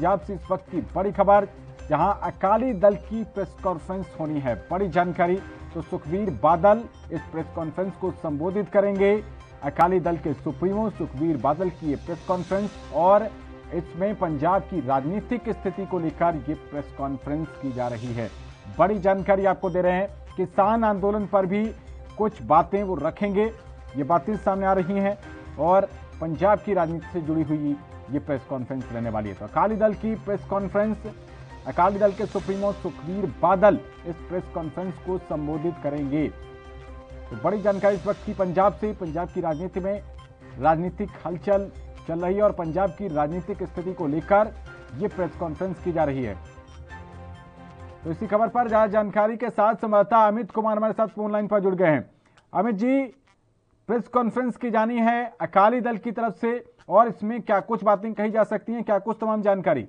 पंजाब से इस वक्त की बड़ी खबर, जहाँ अकाली दल की प्रेस कॉन्फ्रेंस होनी है। बड़ी जानकारी। तो सुखबीर बादल इस प्रेस कॉन्फ्रेंस को संबोधित करेंगे। अकाली दल के सुप्रीमो सुखबीर बादल की ये प्रेस कॉन्फ्रेंस और इसमें पंजाब की राजनीतिक स्थिति को लेकर ये प्रेस कॉन्फ्रेंस की जा रही है। बड़ी जानकारी आपको दे रहे हैं। किसान आंदोलन पर भी कुछ बातें वो रखेंगे। ये बातें सामने आ रही हैं और पंजाब की राजनीति से जुड़ी हुई ये प्रेस कॉन्फ्रेंस रहने वाली है। तो अकाली दल की प्रेस कॉन्फ्रेंस, अकाली दल के सुप्रीमो सुखबीर बादल इस प्रेस कॉन्फ्रेंस को संबोधित करेंगे। तो बड़ी जानकारी इस वक्त की पंजाब से, पंजाब की राजनीति में राजनीतिक हलचल चल रही है और पंजाब की राजनीतिक स्थिति को लेकर ये प्रेस कॉन्फ्रेंस की जा रही है। तो इसी खबर पर ज़्यादा जानकारी के साथ संवाददाता अमित कुमार हमारे साथ फ़ोन लाइन पर जुड़ गए हैं। अमित जी, प्रेस कॉन्फ्रेंस की जानी है अकाली दल की तरफ़ से। और इसमें क्या कुछ बातें कही जा सकती हैं क्या कुछ तमाम जानकारी?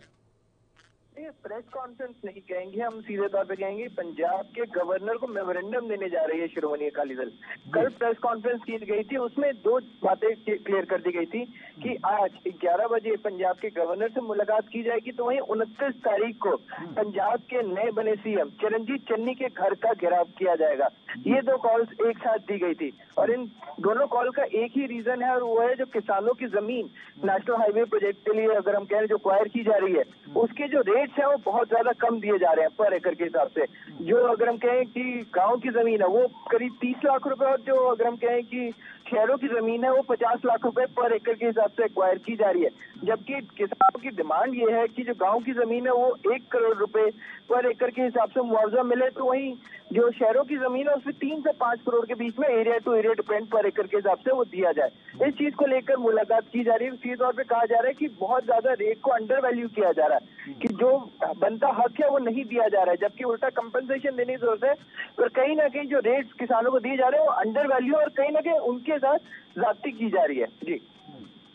प्रेस कॉन्फ्रेंस नहीं कहेंगे हम सीधे तौर पे कहेंगे पंजाब के गवर्नर को मेमोरेंडम देने जा रही है श्रोमणी अकाली दल। कल प्रेस कॉन्फ्रेंस की गई थी उसमें दो बातें क्लियर कर दी गई थी कि आज 11 बजे पंजाब के गवर्नर से मुलाकात की जाएगी तो वहीं उनतीस तारीख को पंजाब के नए बने सीएम चिरंजीत चन्नी के घर का घेराव किया जाएगा। ये दो कॉल्स एक साथ दी गई थी और इन दोनों कॉल का एक ही रीजन है और वो है जो किसानों की ज़मीन नेशनल हाईवे प्रोजेक्ट के लिए अगर हम कह रहे हैं जो क्वायर की जा रही है उसके जो रेट्स है वो बहुत ज़्यादा कम दिए जा रहे हैं पर एकड़ के हिसाब से। जो अगर हम कहें कि गाँव की ज़मीन है, वो करीब तीस लाख रुपए और जो अगर हम कहें कि शहरों की ज़मीन है, वो पचास लाख रुपए पर एकड़ के हिसाब से एक्वायर की जा रही है। जबकि किसानों की डिमांड ये है कि जो गाँव की ज़मीन है, वो एक करोड़ रुपए पर एकड़ के हिसाब से मुआवजा मिले तो वहीं जो शहरों की ज़मीन है, उसमें तीन से पाँच करोड़ के बीच में एरिया टू एरिया डिपेंड पर एकड़ के हिसाब से वो दिया जाए। इस चीज़ को लेकर मुलाकात की जा रही है। इसी तौर पर कहा जा रहा है कि बहुत ज़्यादा रेट को अंडर वैल्यू किया जा रहा है कि जो बनता हक है, वो नहीं दिया जा रहा है, जबकि उल्टा कंपनसेशन देने की ज़रूरत है। पर कहीं ना कहीं जो रेट किसानों को दिए जा रहे हैं, वो अंडर वैल्यू और कहीं ना कहीं उनके साथ जाती की जा रही है। जी।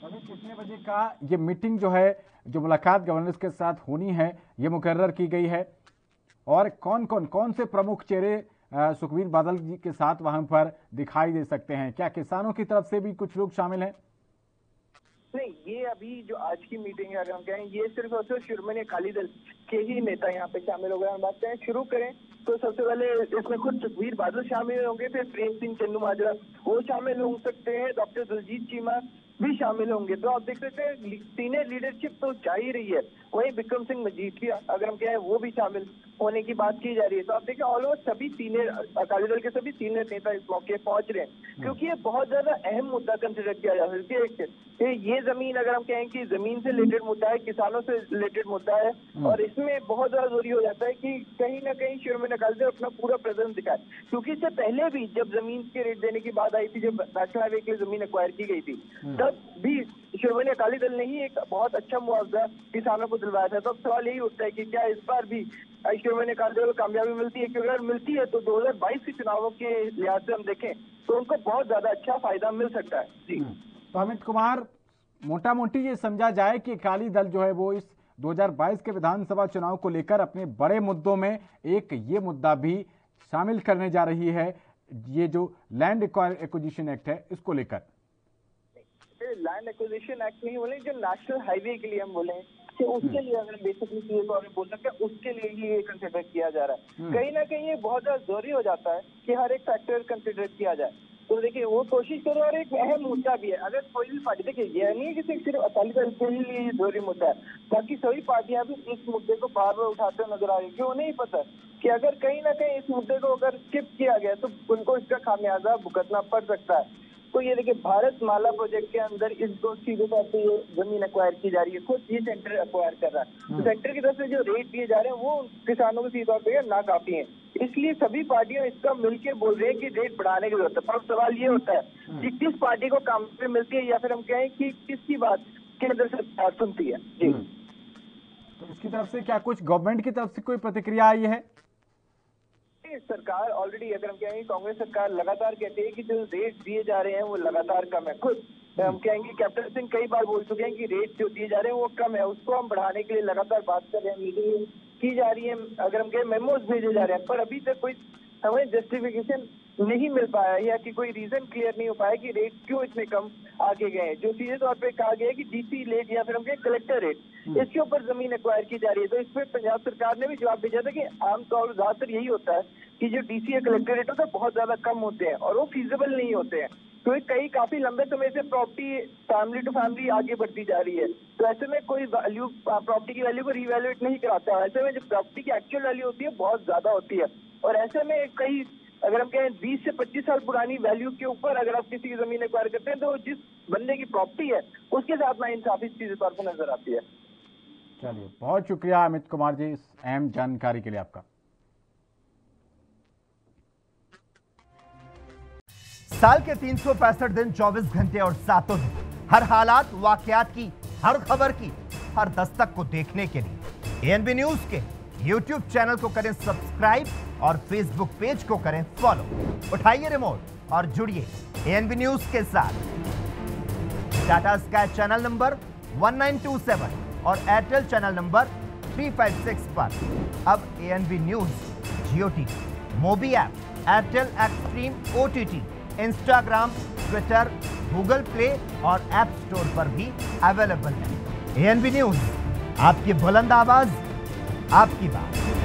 कितने बजे का ये मीटिंग जो है जो मुलाकात गवर्नर के साथ होनी है ये मुकर्र की गई है। और कौन कौन कौन से प्रमुख चेहरे सुखबीर बादल जी के साथ वहाँ पर दिखाई दे सकते हैं? क्या किसानों की तरफ़ से भी कुछ लोग शामिल हैं? नहीं ये अभी जो आज की मीटिंग है अगर हम कहें ये सिर्फ़ और सिर्फ़ शिरोमणि अकाली दल के ही नेता यहाँ पे शामिल हो गए हम बात करें शुरू करें तो सबसे पहले इसमें खुद सुखबीर बादल शामिल होंगे, फिर प्रेम सिंह, चन्नू माजरा, वो शामिल हो सकते हैं, डॉक्टर दिलजीत चीमा भी शामिल होंगे। तो आप देख सकते हैं सीनियर लीडरशिप तो जा ही रही है। वही विक्रम सिंह मजीठिया अगर हम कहें वो भी शामिल होने की बात की जा रही है। तो आप देखें ऑल ओवर सभी सीनियर अकाली दल के सभी सीनियर नेता इस मौके पहुँच रहे हैं। क्योंकि ये बहुत ज़्यादा अहम मुद्दा कंसिडर किया जा सकता है। ये ज़मीन अगर हम कहें कि ज़मीन से रिलेटेड मुद्दा है किसानों से रिलेटेड मुद्दा है और इसमें बहुत ज़्यादा ज़रूरी हो जाता है कि कहीं ना कहीं शिरोमणि अकाली दल अपना पूरा प्रेजेंस दिखाए। क्योंकि इससे पहले भी जब ज़मीन के रेट देने की बात आई थी जब नेशनल हाईवे के लिए ज़मीन एक्वायर की गई थी तब भी शिरोमणि अकाली दल ने ही एक बहुत अच्छा मुआवजा किसानों को दिलवाया था। तो सवाल यही उठता है कि क्या इस बार भी शिरोमणि अकाली दल कामयाबी मिलती है? क्योंकि अगर मिलती है तो 2022 के चुनावों के लिहाज से हम देखें तो उनको बहुत ज़्यादा अच्छा फ़ायदा मिल सकता है। जी। तो अमित कुमार मोटा मोटी ये समझा जाए कि अकाली दल जो है, वो इस 2022 के विधानसभा चुनाव को लेकर अपने बड़े मुद्दों में एक ये मुद्दा भी शामिल करने जा रही है, ये जो लैंड एक्विजिशन एक्ट है, इसको लेकर। लैंड एक्विजिशन एक्ट नहीं बोले जो नेशनल हाईवे के लिए हम बोले कि उसके लिए अगर बेसिकली चीज़ें तो अगर बोल सकते हैं उसके लिए ही ये कंसिडर किया जा रहा है? कहीं ना कहीं ये बहुत ज़्यादा ज़रूरी हो जाता है कि हर एक फैक्टर कंसिडर किया जाए। तो देखिए वो कोशिश करो और एक अहम मुद्दा भी है। अगर कोई भी पार्टी देखिए ये नहीं है कि सिर्फ़ अकाली दल के लिए ज़रूरी मुद्दा है। बाकी सभी पार्टियाँ भी इस मुद्दे को बार बार उठाते हुए नज़र आ रही है। क्यों नहीं पता कि अगर कहीं ना कहीं इस मुद्दे को अगर स्किप किया गया तो उनको इसका खामियाजा भुगतना पड़ सकता है। तो ये देखिए भारत माला प्रोजेक्ट के अंदर इस दो सीधे तौर पर ये ज़मीन एक्वायर की जा रही है। खुद ये सेंटर एक्वायर कर रहा है। तो सेंटर की तरफ़ से जो रेट दिए जा रहे हैं वो किसानों को सीधे तौर पर ना काफ़ी है। इसलिए सभी पार्टियाँ इसका मिलकर बोल रहे हैं कि रेट बढ़ाने की ज़रूरत है। पर सवाल ये होता है कि किस पार्टी को काम पे मिलती है या फिर हम कहें कि किसकी बात केंद्र सरकार सुनती है? जी। तो इसकी तरफ़ से क्या कुछ गवर्नमेंट की तरफ़ से कोई प्रतिक्रिया आई है? सरकार ऑलरेडी अगर हम कहेंगे कांग्रेस सरकार लगातार कहती है कि जो रेट दिए जा रहे हैं वो लगातार कम है। खुद हम कहेंगे कैप्टन सिंह कई बार बोल चुके हैं कि रेट जो दिए जा रहे हैं वो कम है। उसको हम बढ़ाने के लिए लगातार बात कर रहे हैं। मीटिंग की जा रही है, अगर हम कहें मेमोज भेजे जा रहे हैं, पर अभी तक कोई हमें जस्टिफिकेशन नहीं मिल पाया या कि कोई रीजन क्लियर नहीं हो पाया कि रेट क्यों इतने कम आगे गए जो सीधे तौर पे कहा गया है कि डीसी रेट या फिर हम कहें कलेक्टर रेट इसके ऊपर ज़मीन एक्वायर की जा रही है। तो इस पर पंजाब सरकार ने भी जवाब भेजा था कि आमतौर ज़्यादातर यही होता है कि जो डीसी या कलेक्टर रेट होता है बहुत ज़्यादा कम होते हैं और वो फीजिबल नहीं होते हैं। तो कई काफ़ी लंबे समय से प्रॉपर्टी फैमिली टू फैमिली आगे बढ़ती जा रही है। तो ऐसे में कोई वैल्यू प्रॉपर्टी की वैल्यू को रिवैल्यूएट नहीं कराता। ऐसे में जो प्रॉपर्टी की एक्चुअल वैल्यू होती है बहुत ज़्यादा होती है। और ऐसे में कई अगर हम कहें 20 से 25 साल पुरानी वैल्यू के ऊपर अगर आप किसी की ज़मीन एक्वायर करते हैं तो जिस बंदे की प्रॉपर्टी है उसके साथ ना इंसाफी सीधे तौर पर नज़र आती है। चलिए बहुत शुक्रिया अमित कुमार जी इस अहम जानकारी के लिए आपका। साल के तीन सौ पैंसठ दिन 24 घंटे और सातों दिन हर हालात वाकयात की हर खबर की हर दस्तक को देखने के लिए। एएनबी न्यूज़ के यूट्यूब चैनल को करें सब्सक्राइब और फेसबुक पेज को करें फॉलो उठाइए रिमोट और जुड़िए एएनबी न्यूज़ के साथ। टाटा स्काई चैनल नंबर 1927 और एयरटेल चैनल नंबर 356 पर अब ANB news Jio TV Mobi app Airtel Xtreme OTT Instagram Twitter Google Play और ऐप स्टोर पर भी अवेलेबल है। एएनबी न्यूज़ आपकी बुलंद आवाज़ आपकी बात।